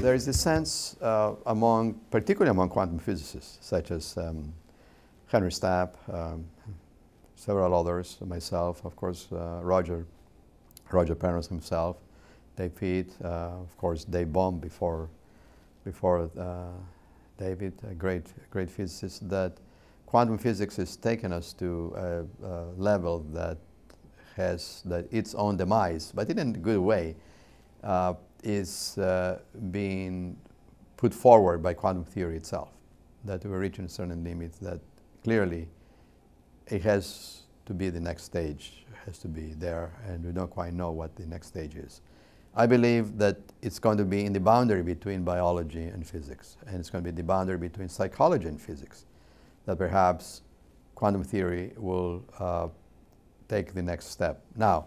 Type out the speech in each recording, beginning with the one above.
there is a sense uh, among, particularly among quantum physicists, such as um, Henry Stapp, um, several others, myself, of course, uh, Roger, Roger Penrose himself, Dave Peat, uh, of course, Dave Bohm before, before uh, David, a great, great physicist, that quantum physics has taken us to a, a level that has that its own demise, but in a good way, uh, is uh, being put forward by quantum theory itself. That we're reaching a certain limit that clearly it has to be the next stage, has to be there, and we don't quite know what the next stage is. I believe that it's going to be in the boundary between biology and physics, and it's going to be the boundary between psychology and physics, that perhaps quantum theory will uh, take the next step. Now,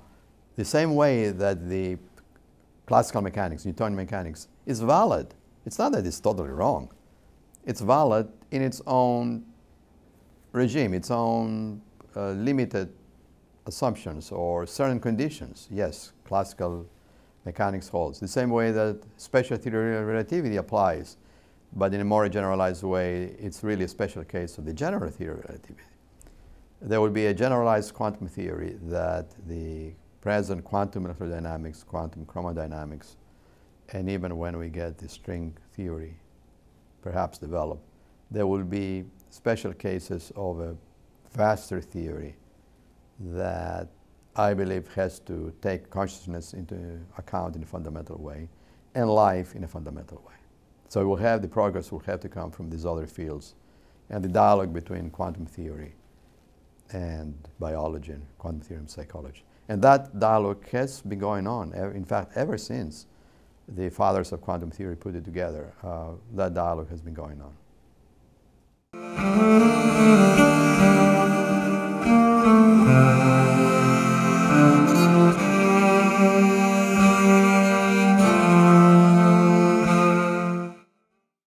the same way that the classical mechanics, Newtonian mechanics, is valid, it's not that it's totally wrong. It's valid in its own regime, its own uh, limited assumptions or certain conditions. Yes, classical mechanics holds. The same way that special theory of relativity applies, but in a more generalized way, it's really a special case of the general theory of relativity. There will be a generalized quantum theory that the present quantum electrodynamics, quantum chromodynamics, and even when we get the string theory perhaps developed, there will be special cases of a faster theory that I believe has to take consciousness into account in a fundamental way and life in a fundamental way. So we'll have the progress will have to come from these other fields and the dialogue between quantum theory and biology and quantum theory and psychology. And that dialogue has been going on, in fact, ever since the fathers of quantum theory put it together. Uh, that dialogue has been going on.